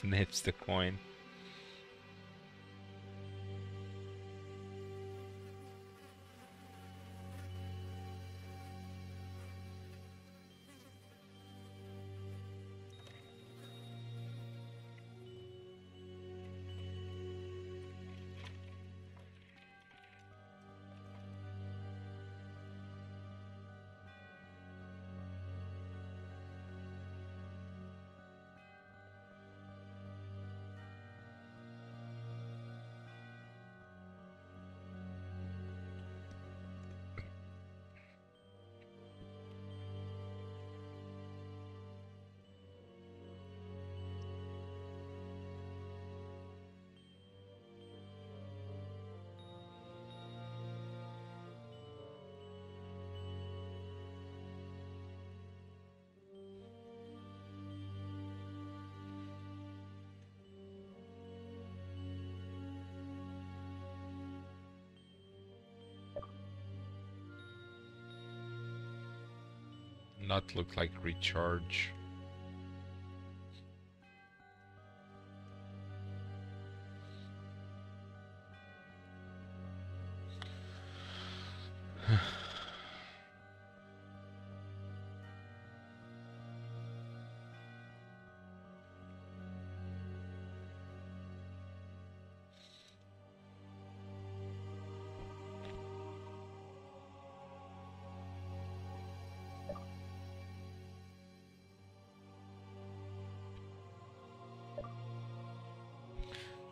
Snips the coin. Not look like recharge.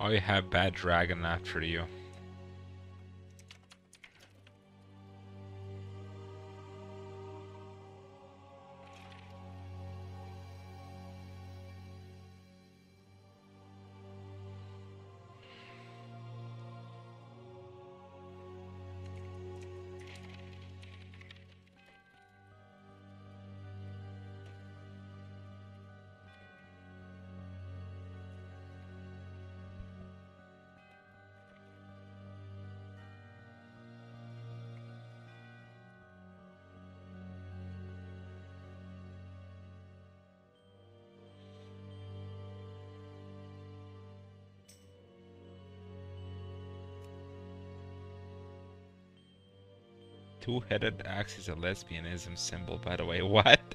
You have bad dragon after you. Two-headed axe is a lesbianism symbol, by the way. What?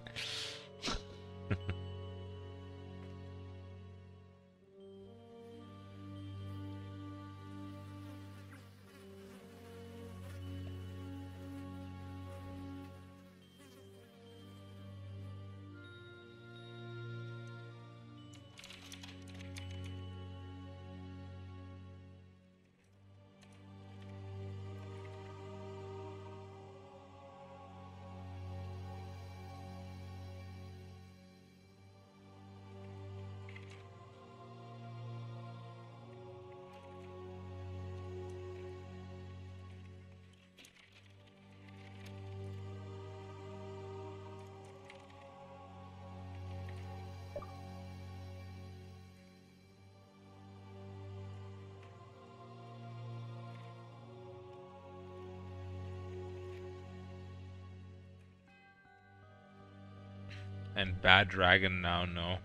Bad dragon now no.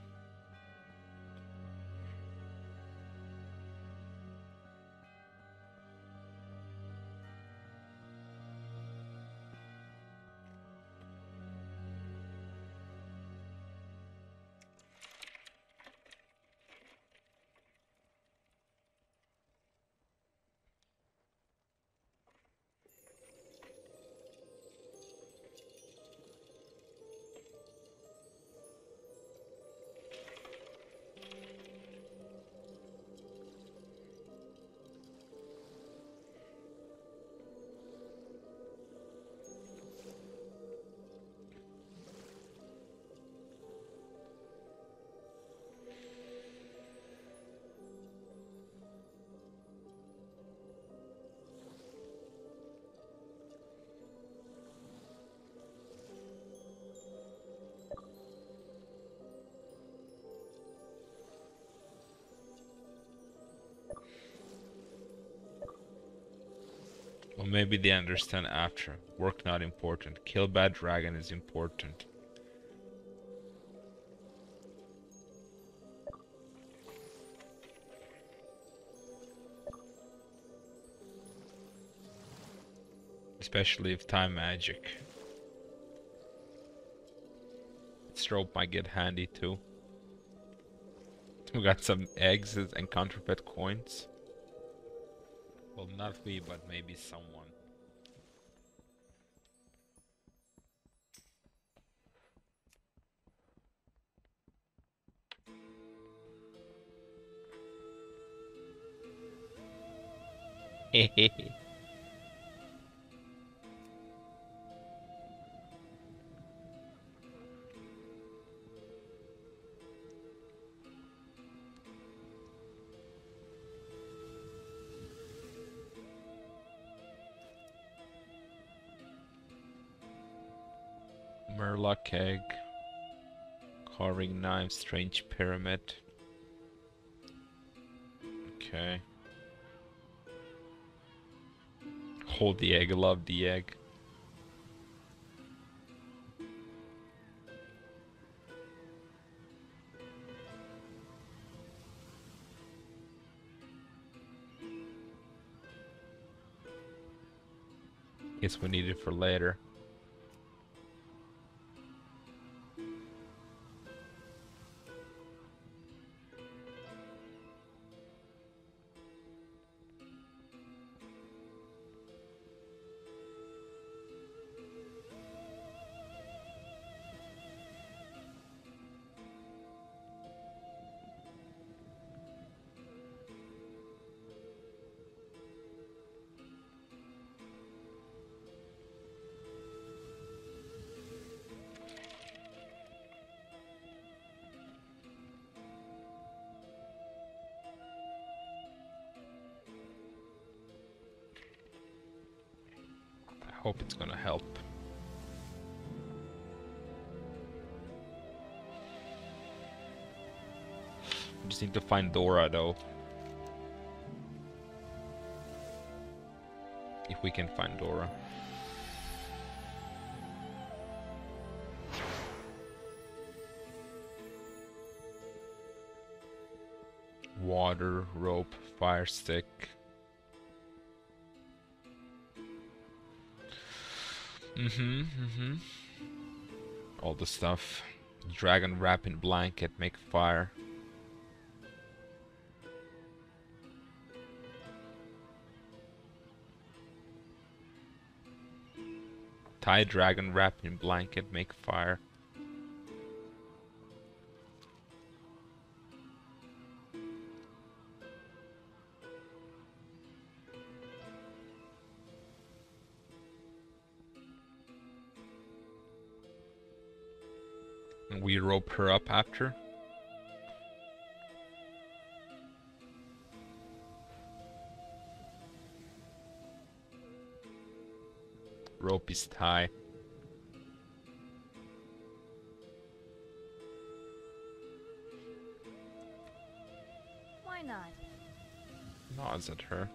Or maybe they understand after. Work not important. Kill bad dragon is important. Especially if time magic. Strobe might get handy too. We got some eggs and counterfeit coins. Well, not we, but maybe someone. Hehehe Egg. Carving knife, strange pyramid. Okay. Hold the egg, love the egg. Guess we need it for later. To find Dora though. If we can find Dora. Water, rope, fire stick. Mm-hmm, mm-hmm. All the stuff. Dragon wrapping blanket, make fire. Tie dragon wrap in blanket, make fire. we rope her up after. Rope is tie. Why not? Nods at her.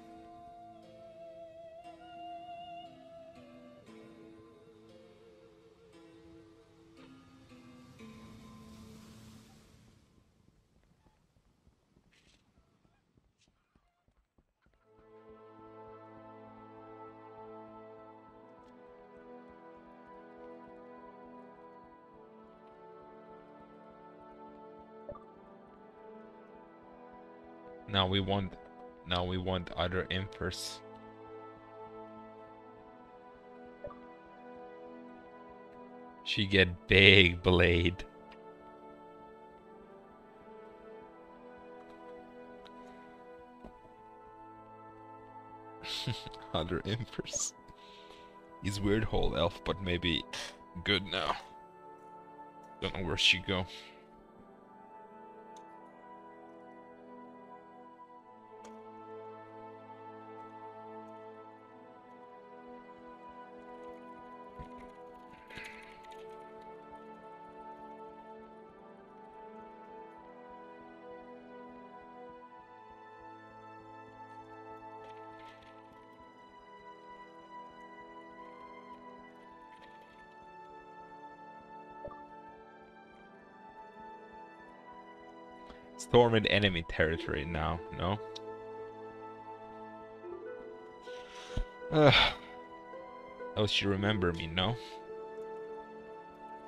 We want now we want other impers. She get big blade. other impers. He's weird whole elf, but maybe good now. Don't know where she go. Storming enemy territory now, no? Ugh. Oh, she remember me, no?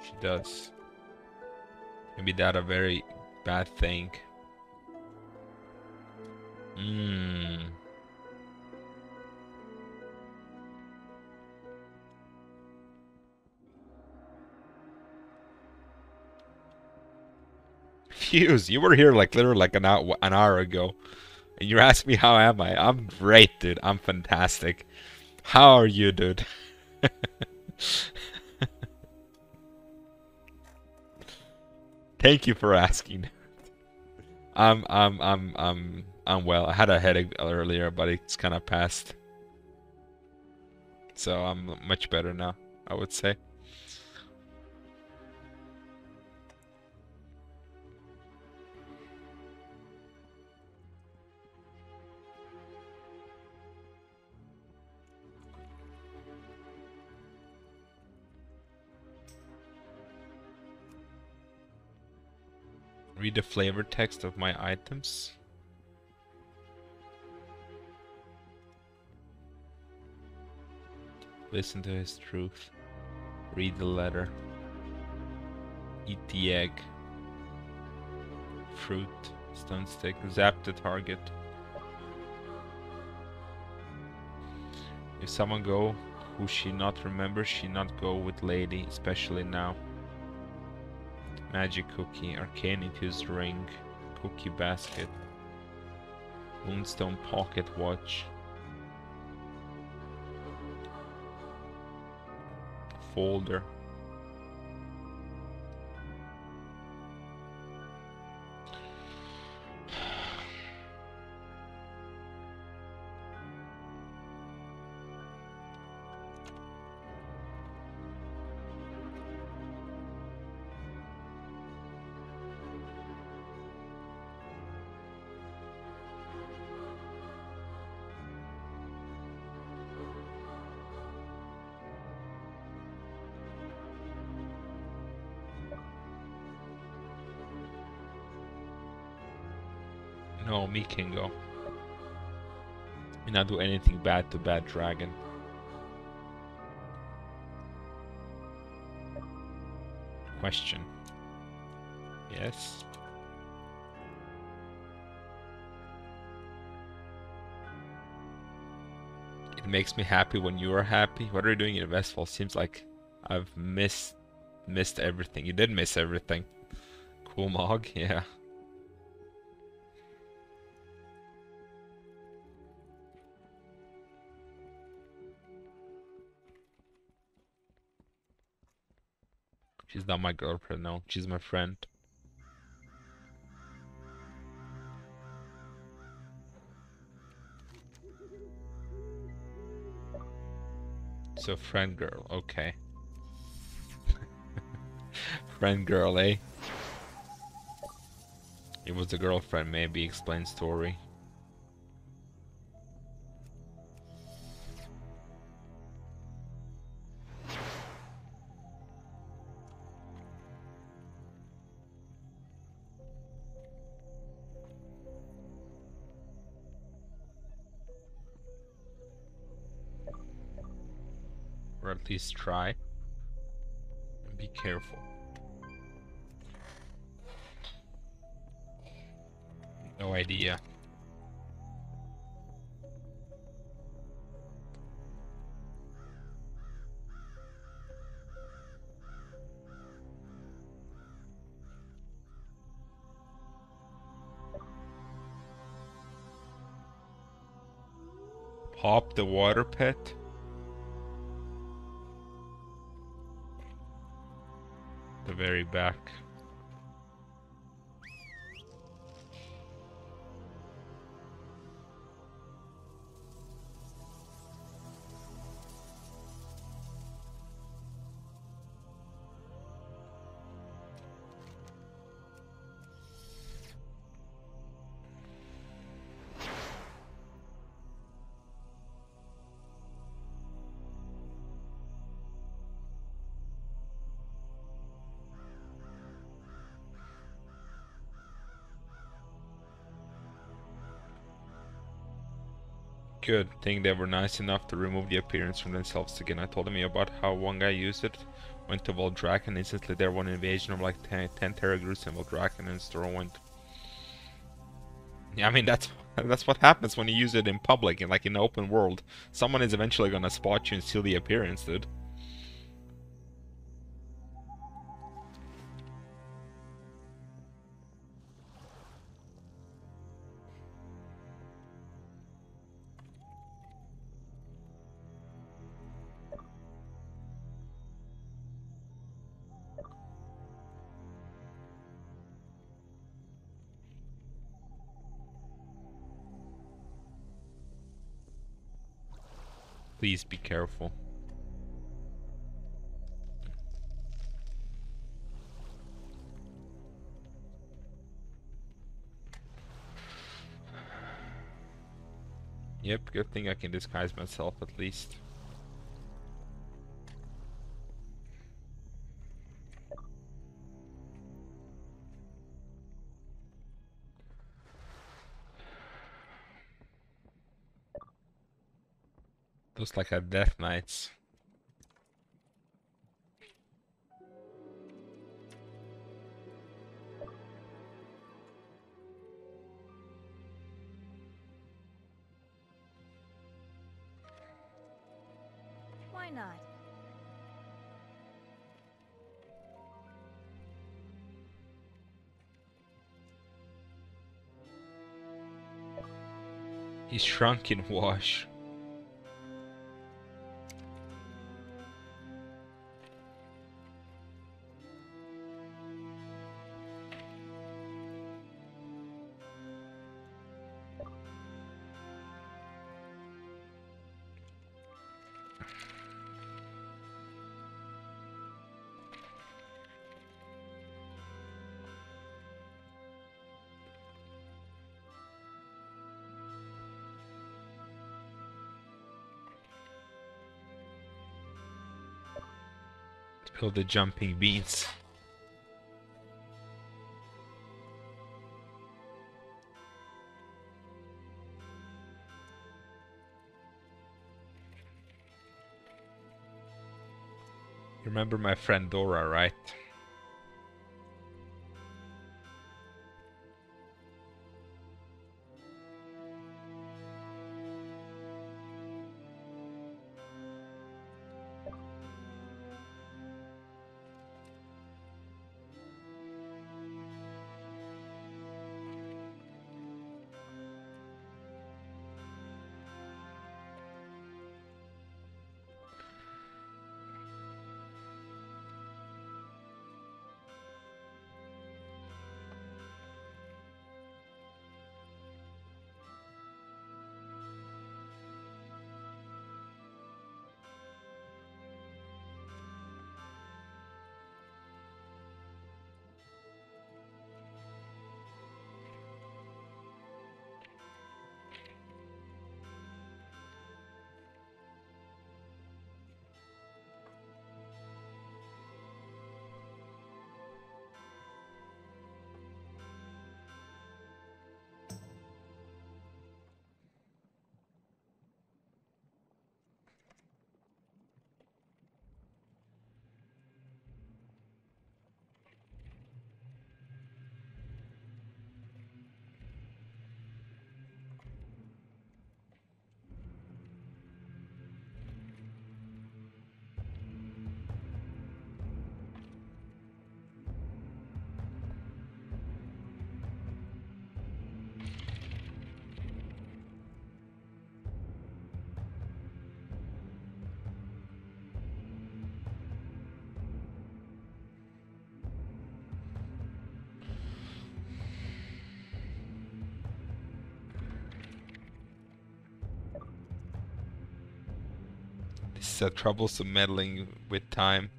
She does. Maybe that a very bad thing. Mmm. Fuse, you were here like literally like an hour, an hour ago. And you asked me how am I? I'm great, dude. I'm fantastic. How are you, dude? Thank you for asking. I'm I'm I'm I'm I'm well. I had a headache earlier, but it's kind of passed. So I'm much better now, I would say. Read the flavor text of my items. Listen to his truth. Read the letter. Eat the egg. Fruit. Stone stick. Zap the target. If someone go who she not remember, she not go with lady, especially now. Magic Cookie, Arcane Infused Ring, Cookie Basket, Moonstone Pocket Watch, Folder. No, me can go. And not do anything bad to bad dragon. Question. Yes. It makes me happy when you are happy. What are you doing in Westfall? Seems like I've missed missed everything. You did miss everything. Cool Mog, yeah. She's not my girlfriend, no. She's my friend. So friend girl, okay. friend girl, eh? It was a girlfriend, maybe explain story. Least try. Be careful. No idea. Pop the water pet? Very back. Good thing they were nice enough to remove the appearance from themselves again. I told him about how one guy used it, went to Valdrakken, and instantly there was an invasion of like 10, 10 Terragruts in Valdrakken and store went. Yeah, I mean that's that's what happens when you use it in public and like in the open world. Someone is eventually gonna spot you and steal the appearance, dude. Please be careful. Yep, good thing I can disguise myself at least. Looks like a Death Knights. Why not? He's shrunk in wash. The jumping beans. Remember my friend Dora, right? A troublesome meddling with time.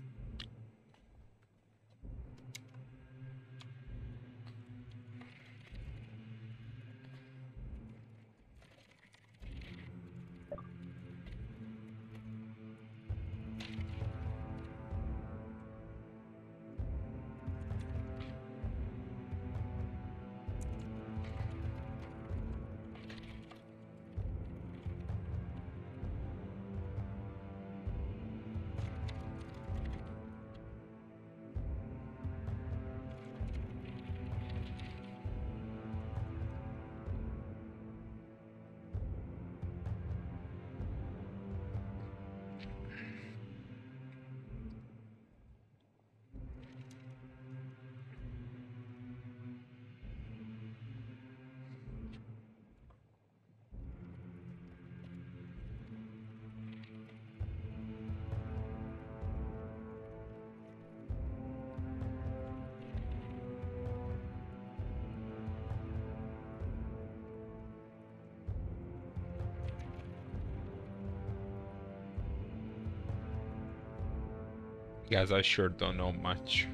Guys, I sure don't know much.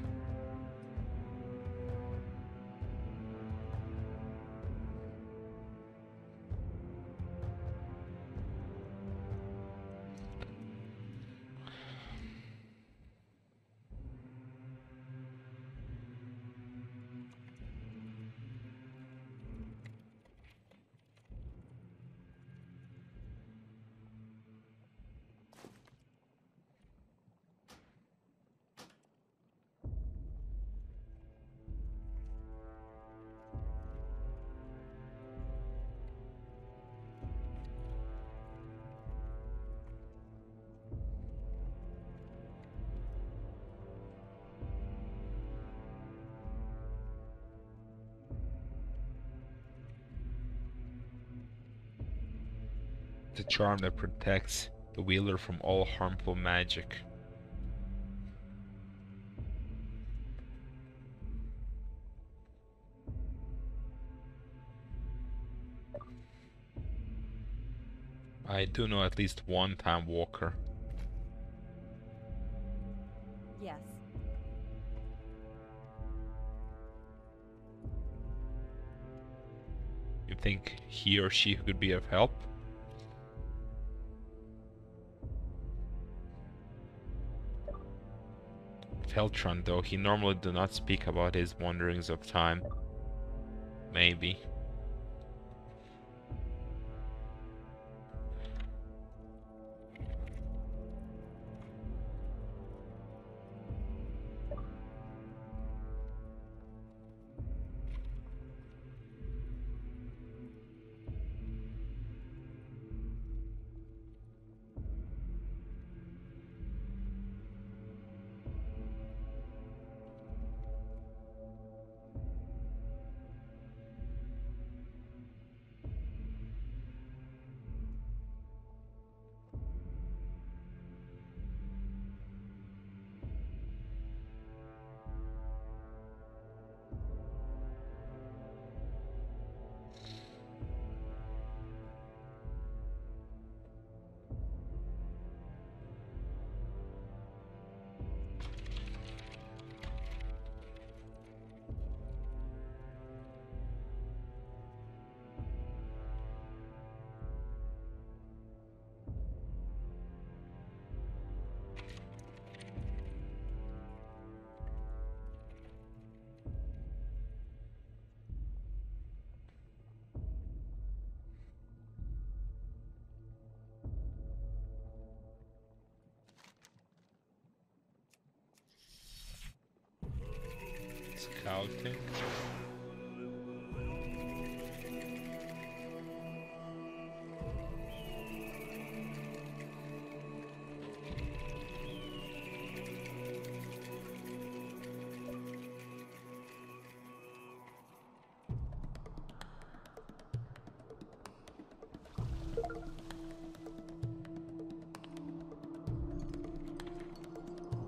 Charm that protects the wielder from all harmful magic. I do know at least one time walker. Yes. You think he or she could be of help? Feltron, though, he normally do not speak about his wanderings of time. Maybe.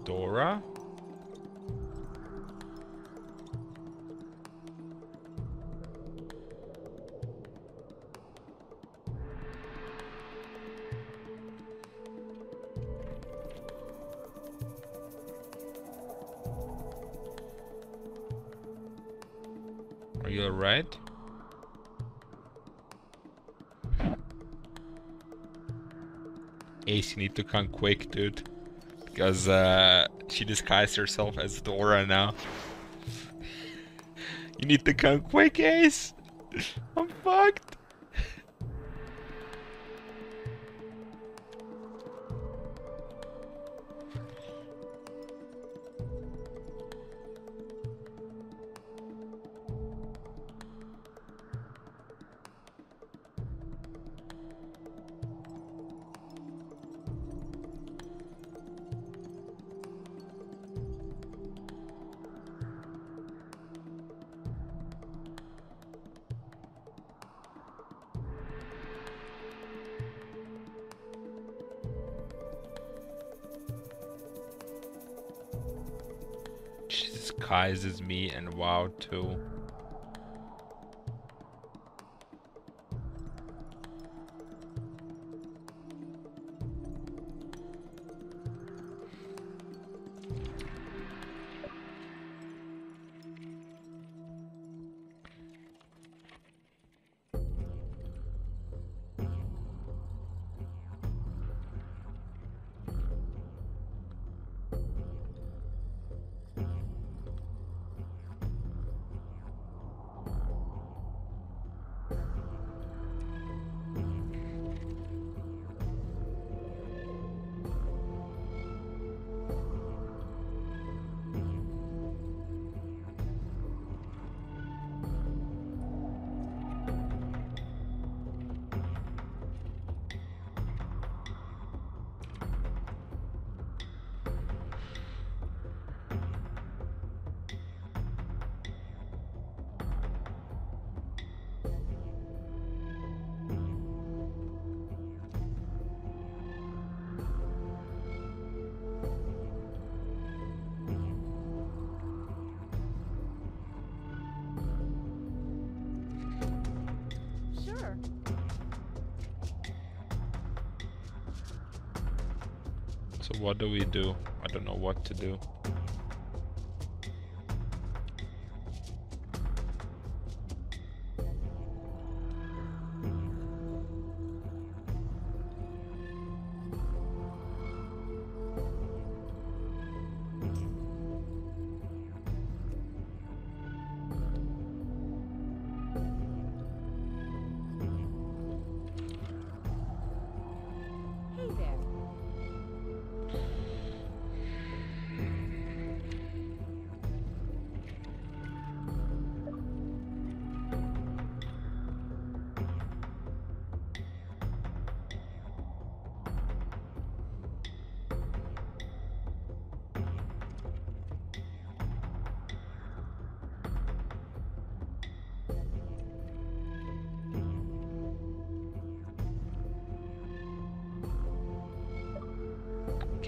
Dora? You need to come quick, dude. Because uh, she disguised herself as Dora now. you need to come quick, Aes! disguises me and WoW too. So what do we do? I don't know what to do.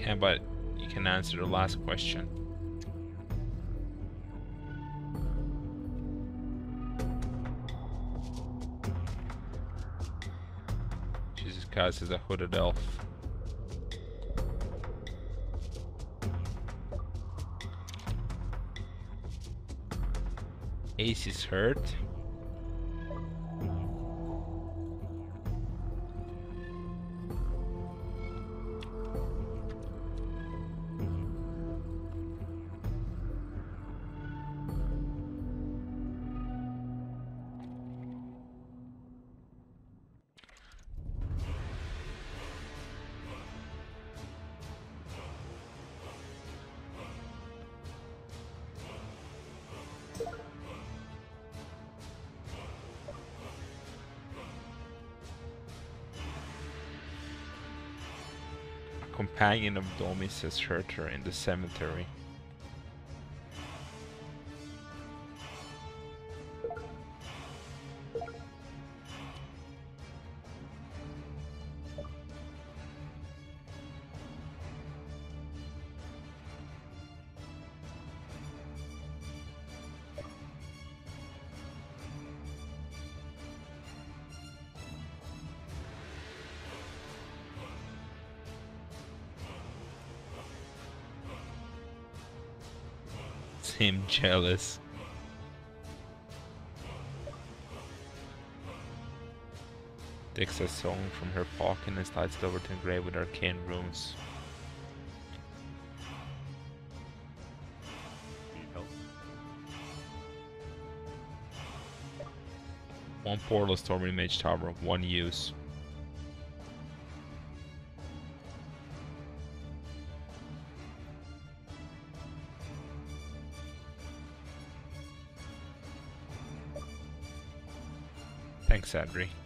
Okay, but you can answer the last question. Jesus Christ is a hooded elf. Aes is hurt. Companion of Domis has hurt in the cemetery. Jealous. Takes a song from her pocket and slides it over to engrave with arcane runes. One portal storm image tower, one use. Thanks,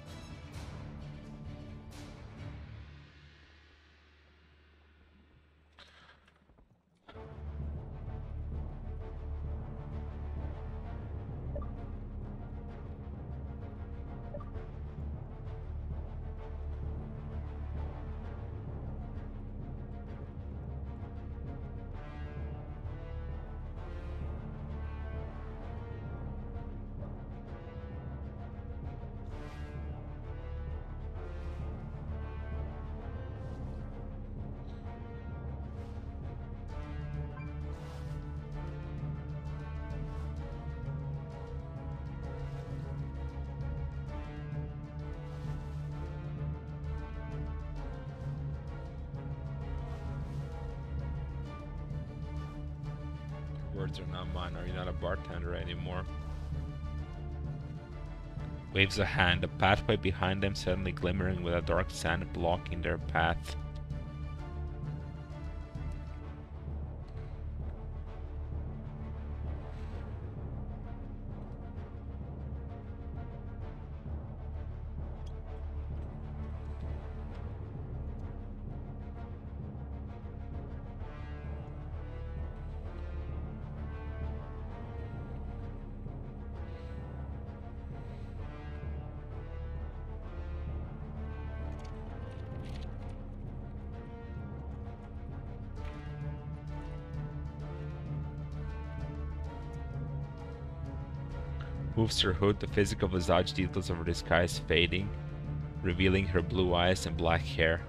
Waves a hand, a pathway behind them suddenly glimmering with a dark sand blocking their path. Moves her hood, the physical visage details of her disguise fading, revealing her blue eyes and black hair.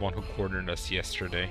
One who cornered us yesterday.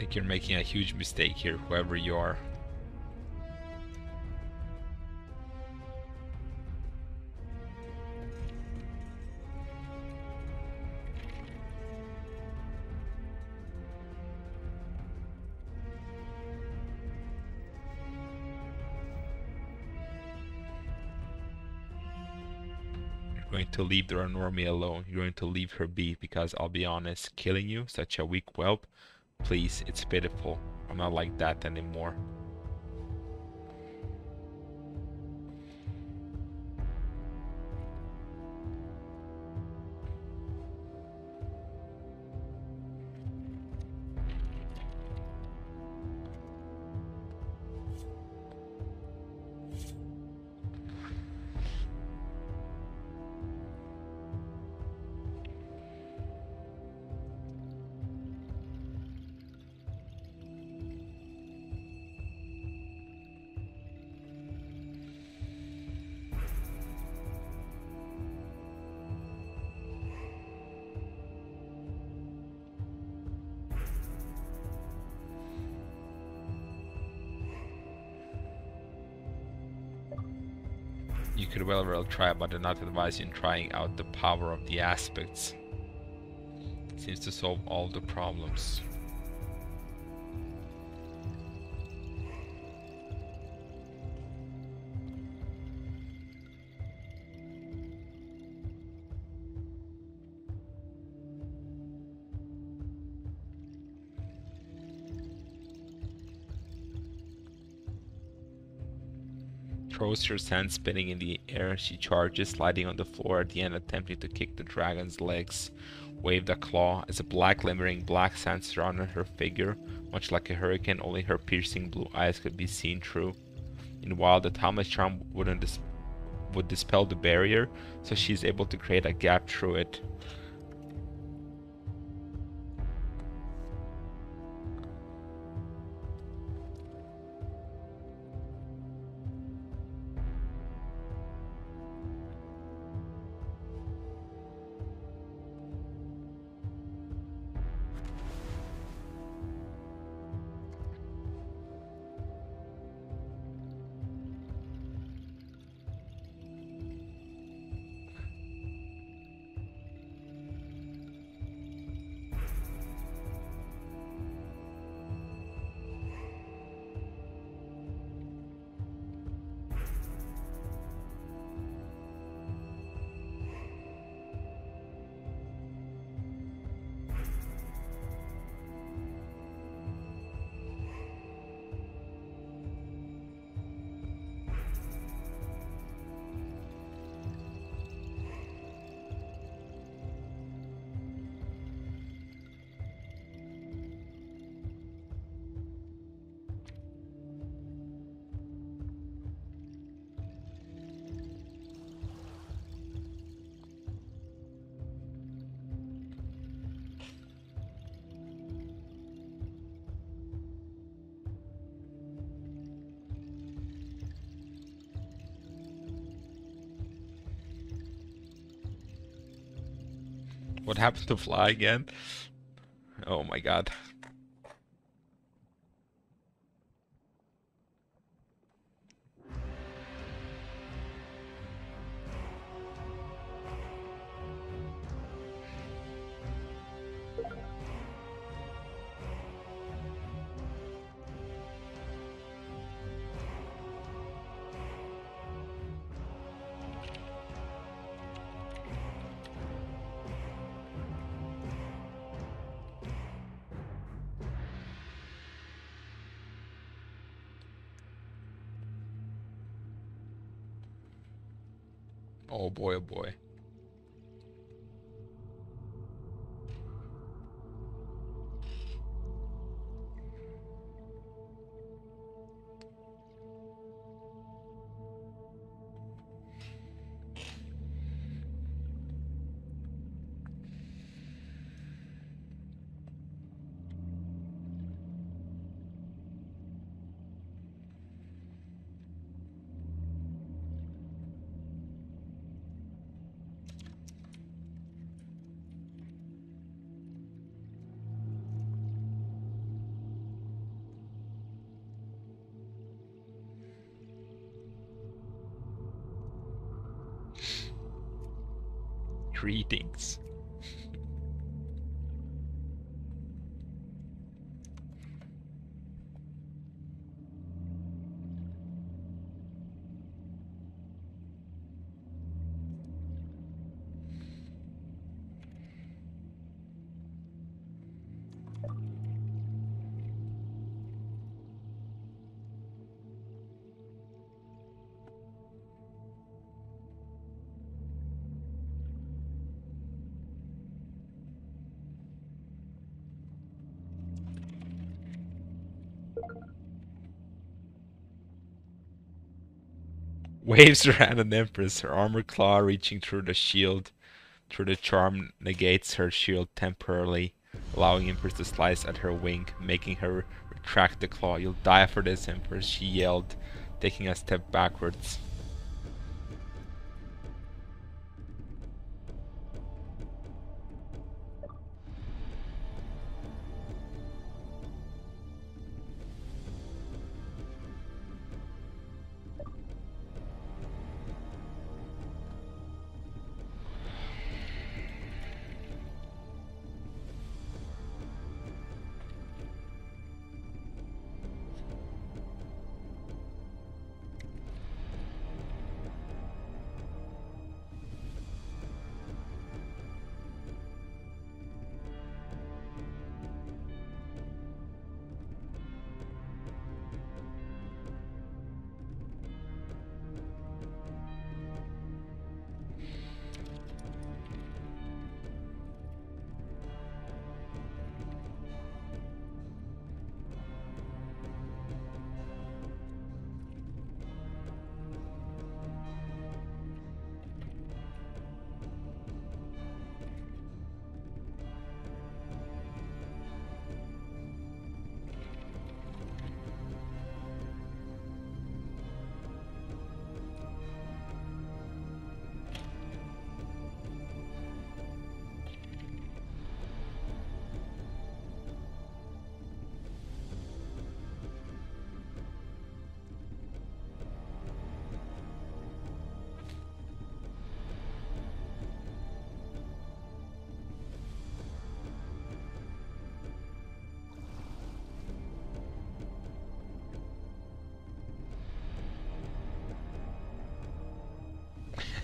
Think you're making a huge mistake here, whoever you are. You're going to leave Doranormi alone. You're going to leave her be because I'll be honest, killing you, such a weak whelp, please, it's pitiful. I'm not like that anymore. Try, but I do not advise you in trying out the power of the aspects. It seems to solve all the problems. Throws her sand spinning in the air. She charges, sliding on the floor at the end, attempting to kick the dragon's legs. Waved a claw as a black glimmering black sand surrounded her figure, much like a hurricane, only her piercing blue eyes could be seen through. Meanwhile, the timeless charm wouldn't dis- would dispel the barrier, so she's able to create a gap through it. What happened to Fly again? Oh my god. Waves around an empress, her armor claw reaching through the shield. Through the charm negates her shield temporarily, allowing Empress to slice at her wing, making her retract the claw. You'll die for this, Empress, she yelled, taking a step backwards.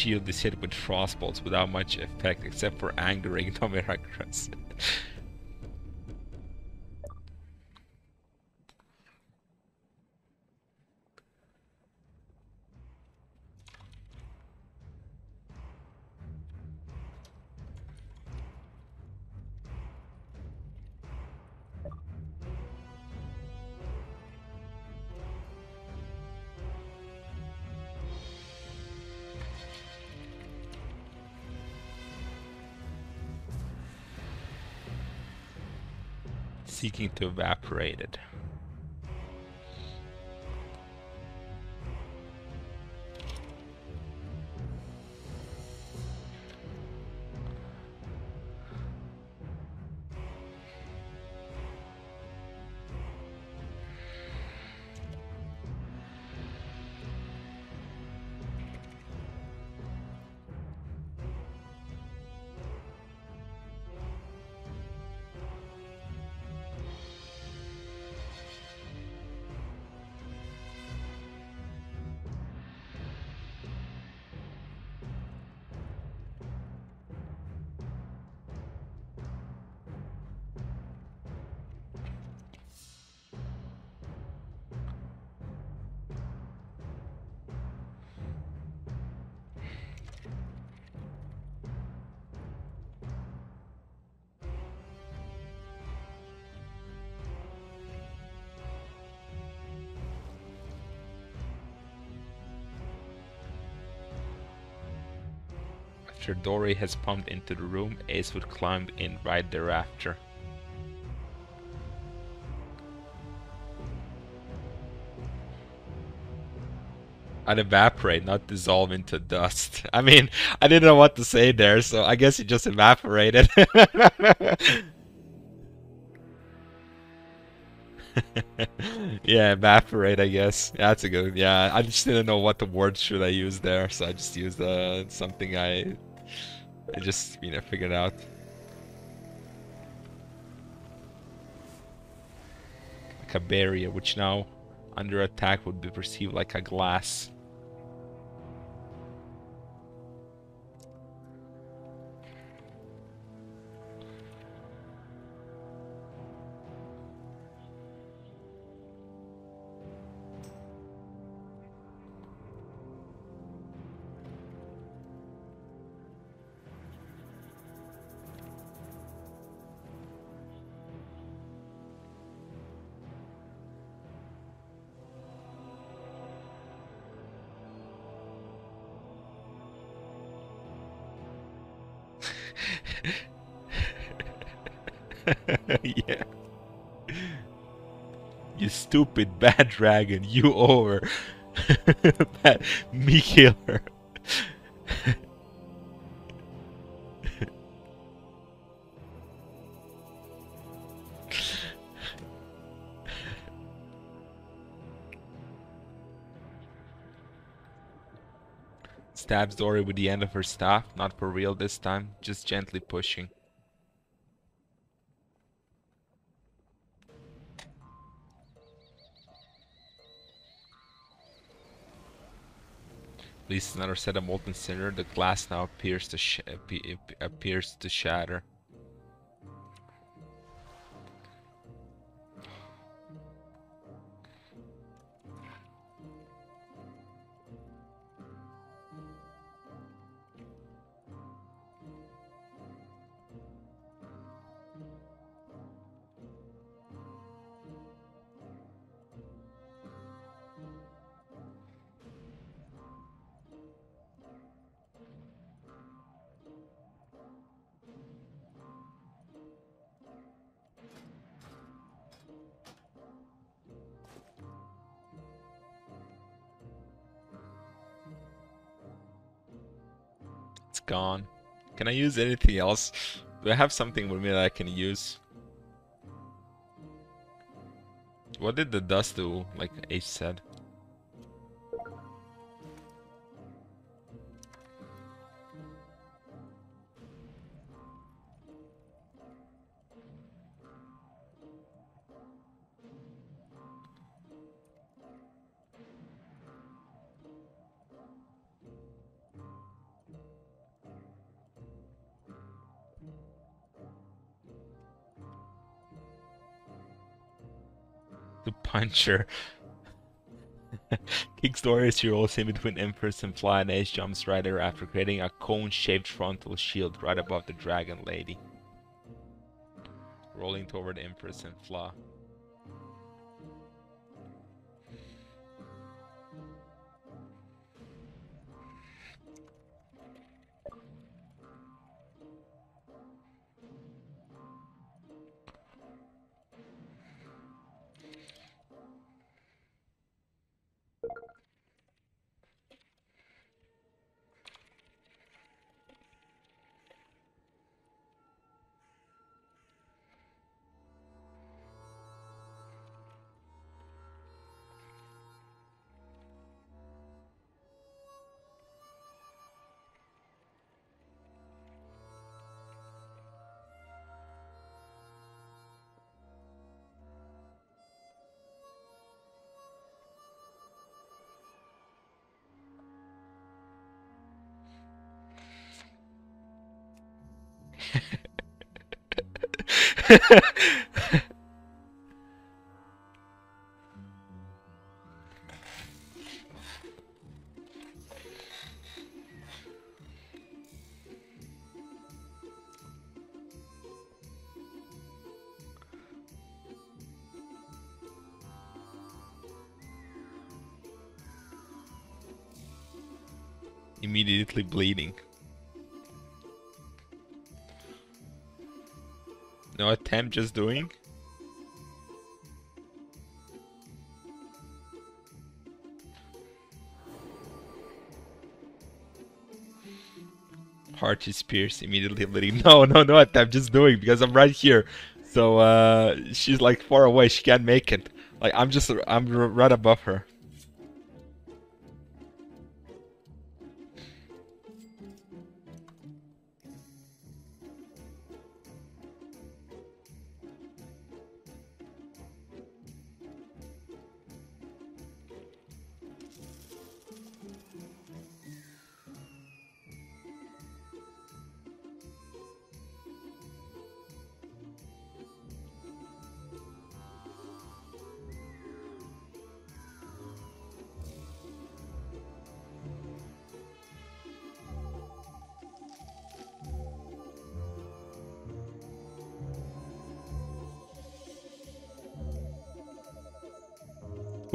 shield is hit with frost bolts without much effect except for angering Dominacrus. seeking to evaporate it. After Dory has pumped into the room, Aes would climb in right thereafter. I'd evaporate, not dissolve into dust. I mean, I didn't know what to say there, so I guess he just evaporated. yeah, evaporate, I guess. That's a good. Yeah, I just didn't know what the word should I use there, so I just used uh, something I, I just you know figured out. Like a barrier, which now under attack would be perceived like a glass. yeah. You stupid bad dragon, you over. bad me killer. Stabs Dory with the end of her staff, not for real this time, just gently pushing. Releases another set of molten cinder. The glass now appears to appears to shatter. Gone. Can I use anything else? Do I have something with me that I can use? What did the dust do, like Aes said? Puncher. Kicks Dorius rolls in between Empress and Fly and Aes jumps right there after creating a cone-shaped frontal shield right above the Dragon Lady. Rolling toward Empress and Fla. Immediately bleeding. No attempt, just doing. Heart is pierced, immediately bleeding. No, no, no attempt, just doing because I'm right here. So uh, she's like far away, she can't make it. Like I'm just, I'm right above her.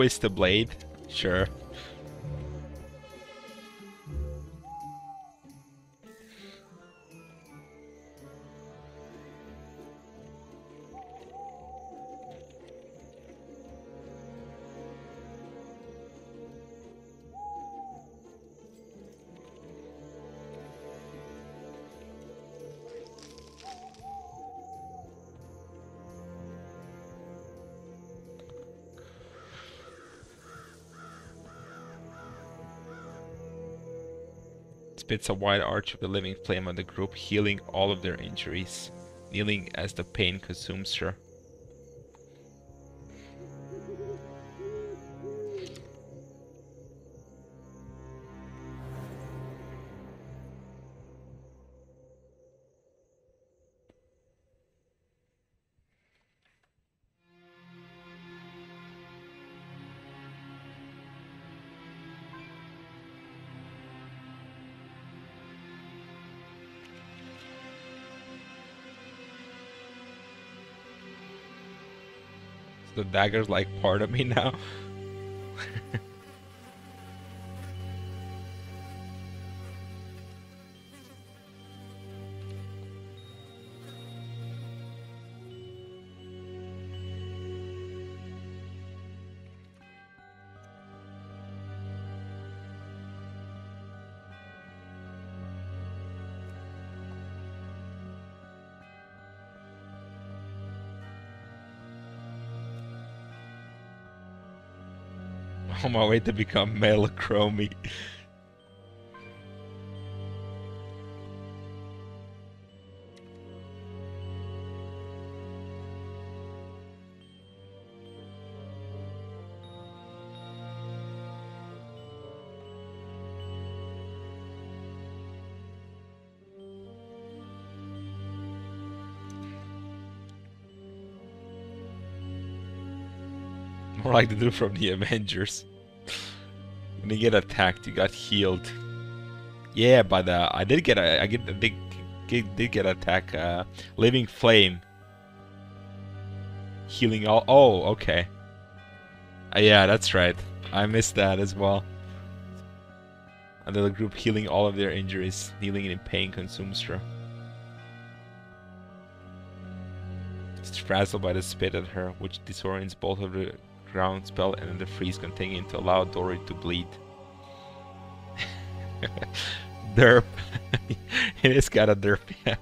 Twist the blade, sure. Spits a wide arch of the living flame on the group, healing all of their injuries, kneeling as the pain consumes her. Dagger's like part of me now. my way to become. More like the dude from the Avengers. You get attacked, you got healed. Yeah, but uh, I did get a, I get, I did, get, did get attack. Uh, Living Flame. Healing all. Oh, okay. Uh, yeah, that's right. I missed that as well. Another group healing all of their injuries. Healing in pain consumes her. Frazzled by the spit at her, which disorients both of the ground spell and the freeze continuing to allow Dory to bleed. derp. it is got a derp, yeah.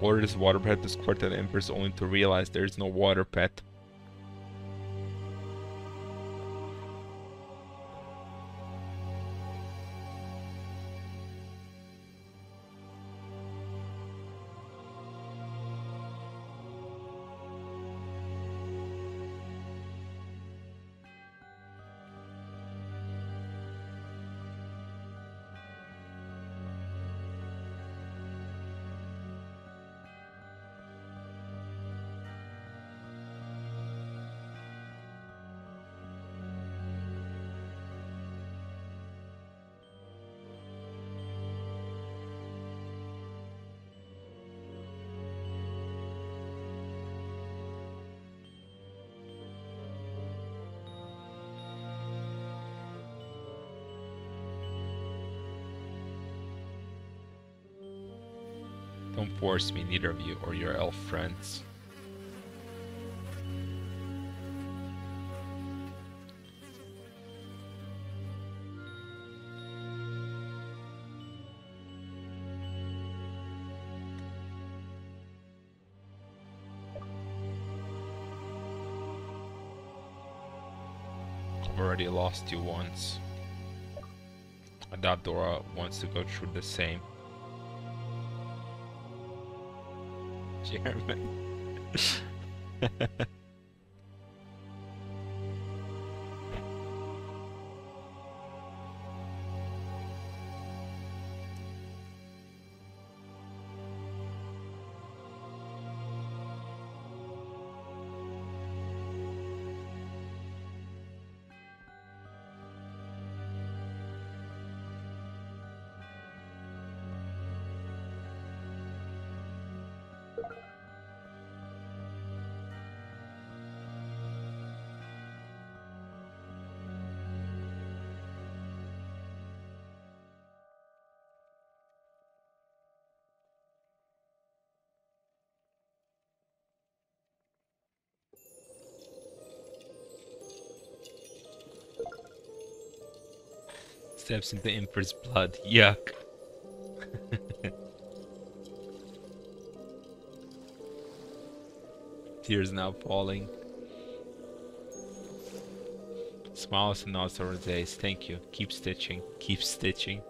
Orders water pet to squirt at Empress only to realize there is no water pet. Me, neither of you or your elf friends. I've already lost you once. I doubt Dora wants to go through the same. Chairman. Steps into Emperor's blood. Yuck. Tears now falling. Smiles and nods over the days. Thank you. Keep stitching. Keep stitching.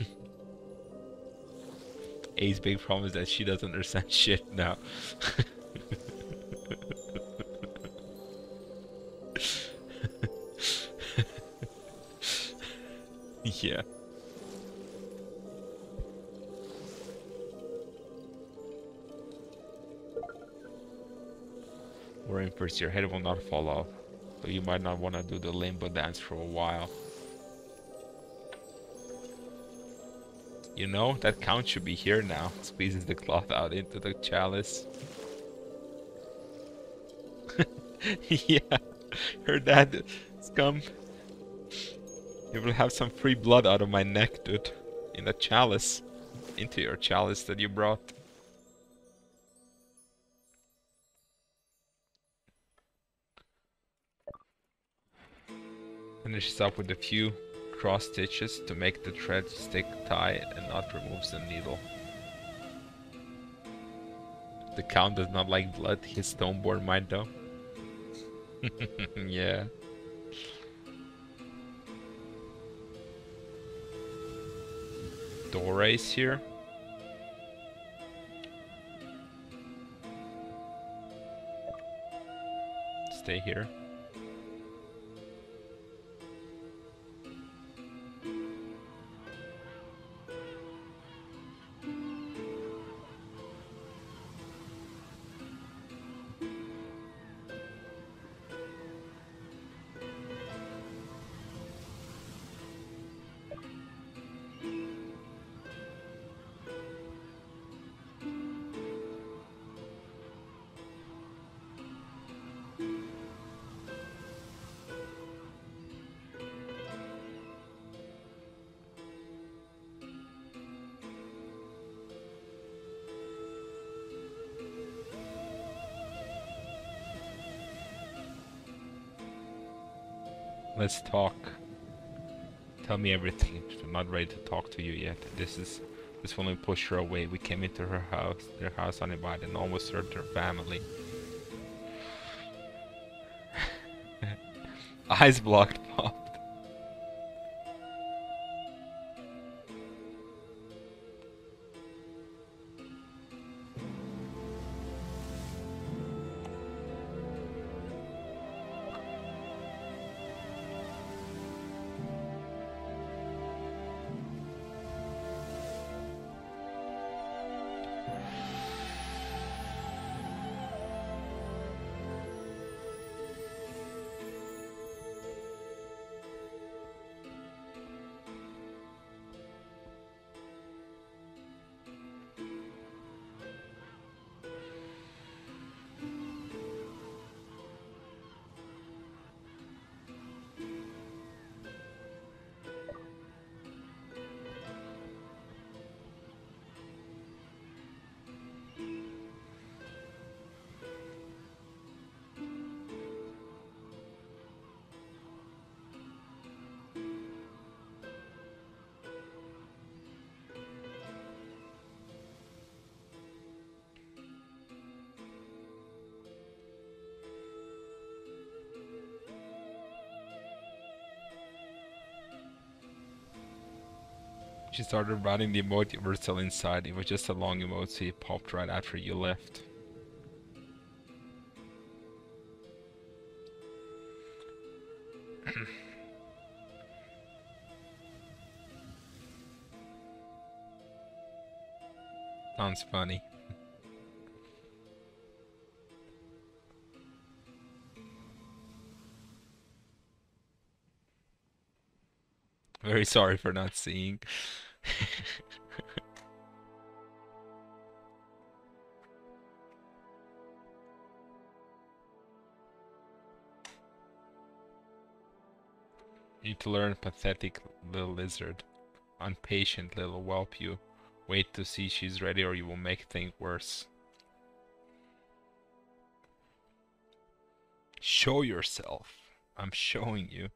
A's big problem is that she doesn't understand shit now. Yeah. We're in first. Your head will not fall off, but you might not want to do the limbo dance for a while. You know, that count should be here now. Squeezes the cloth out into the chalice. yeah, heard that, scum. You will have some free blood out of my neck, dude. In the chalice. Into your chalice that you brought. Finishes up with a few cross stitches to make the thread stick tight and not removes the needle. The count does not like blood, his stoneborn might though. yeah. Dora is here. Stay here. Let's talk. Tell me everything. I'm not ready to talk to you yet. This is this will only push her away. We came into her house, their house uninvited, and almost hurt her family. Eyes blocked She started writing the you were still inside. It was just a long it popped right after you left. Sounds funny. Very sorry for not seeing. Learn pathetic little lizard. Unpatient little whelp you. Wait to see she's ready or you will make things worse. Show yourself. I'm showing you.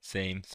Same.